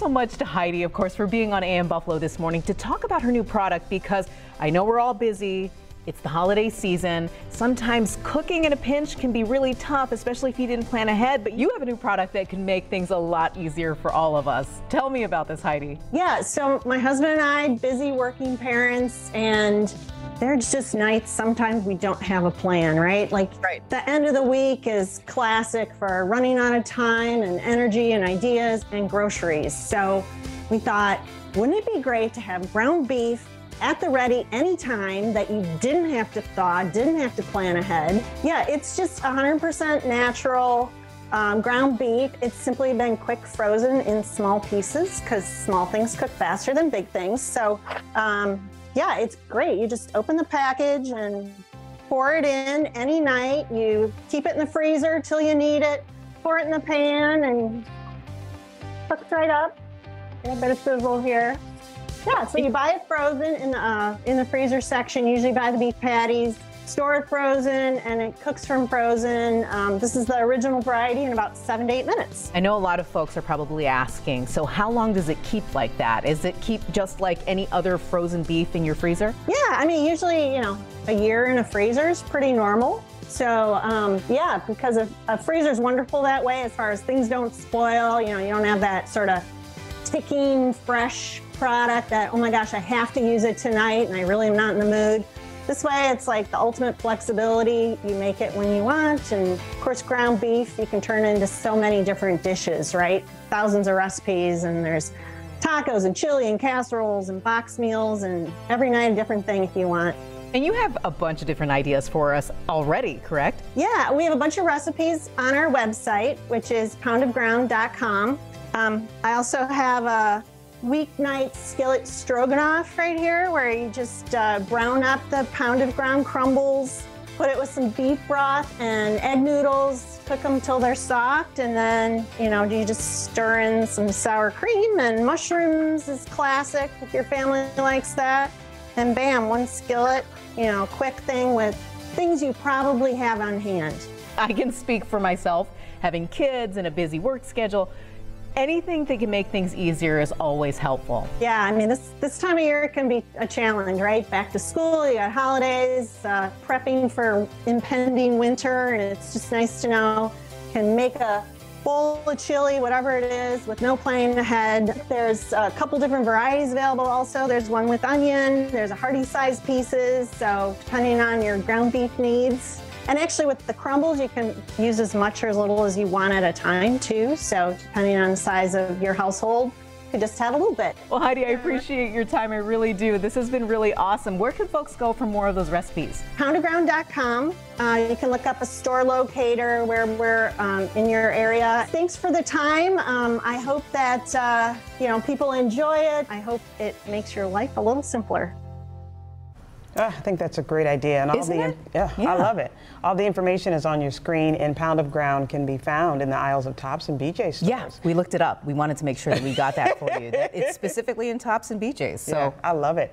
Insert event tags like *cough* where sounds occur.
so much to Heidi, of course, for being on AM Buffalo this morning to talk about her new product because I know we're all busy. It's the holiday season. Sometimes cooking in a pinch can be really tough, especially if you didn't plan ahead, but you have a new product that can make things a lot easier for all of us. Tell me about this, Heidi. Yeah, so my husband and I, busy working parents, and there's just nights sometimes we don't have a plan, right? Like right. the end of the week is classic for running out of time and energy and ideas and groceries. So we thought, wouldn't it be great to have ground beef at the ready anytime that you didn't have to thaw, didn't have to plan ahead? Yeah, it's just 100% natural. Um, ground beef, it's simply been quick frozen in small pieces because small things cook faster than big things. So um, yeah, it's great. You just open the package and pour it in any night. You keep it in the freezer till you need it. Pour it in the pan and cooks right up. Get A bit of sizzle here. Yeah, so you buy it frozen in the uh, in the freezer section. Usually buy the beef patties store it frozen and it cooks from frozen. Um, this is the original variety in about seven to eight minutes. I know a lot of folks are probably asking, so how long does it keep like that? Is it keep just like any other frozen beef in your freezer? Yeah, I mean, usually, you know, a year in a freezer is pretty normal. So um, yeah, because a, a freezer is wonderful that way as far as things don't spoil. You know, you don't have that sort of ticking fresh product that, oh my gosh, I have to use it tonight and I really am not in the mood. This way, it's like the ultimate flexibility. You make it when you want, and of course, ground beef you can turn into so many different dishes, right? Thousands of recipes, and there's tacos and chili and casseroles and box meals, and every night a different thing if you want. And you have a bunch of different ideas for us already, correct? Yeah, we have a bunch of recipes on our website, which is poundofground.com. Um, I also have a weeknight skillet stroganoff right here where you just uh, brown up the pound of ground crumbles, put it with some beef broth and egg noodles, cook them till they're soft, and then, you know, you just stir in some sour cream and mushrooms is classic if your family likes that. And bam, one skillet, you know, quick thing with things you probably have on hand. I can speak for myself, having kids and a busy work schedule anything that can make things easier is always helpful. Yeah, I mean, this, this time of year can be a challenge, right? Back to school, you got holidays, uh, prepping for impending winter, and it's just nice to know can make a bowl of chili, whatever it is, with no planning ahead. There's a couple different varieties available also. There's one with onion, there's a hearty size pieces, so depending on your ground beef needs. And actually with the crumbles, you can use as much or as little as you want at a time too. So depending on the size of your household, you just have a little bit. Well, Heidi, I appreciate your time. I really do. This has been really awesome. Where can folks go for more of those recipes? Poundofground.com. Uh, you can look up a store locator where we're um, in your area. Thanks for the time. Um, I hope that uh, you know people enjoy it. I hope it makes your life a little simpler. Oh, I think that's a great idea, and all Isn't the it? Yeah, yeah, I love it. All the information is on your screen, and Pound of Ground can be found in the aisles of Tops and BJ's stores. Yeah, we looked it up. We wanted to make sure that we got that for you. It's *laughs* specifically in Tops and BJ's. So yeah, I love it.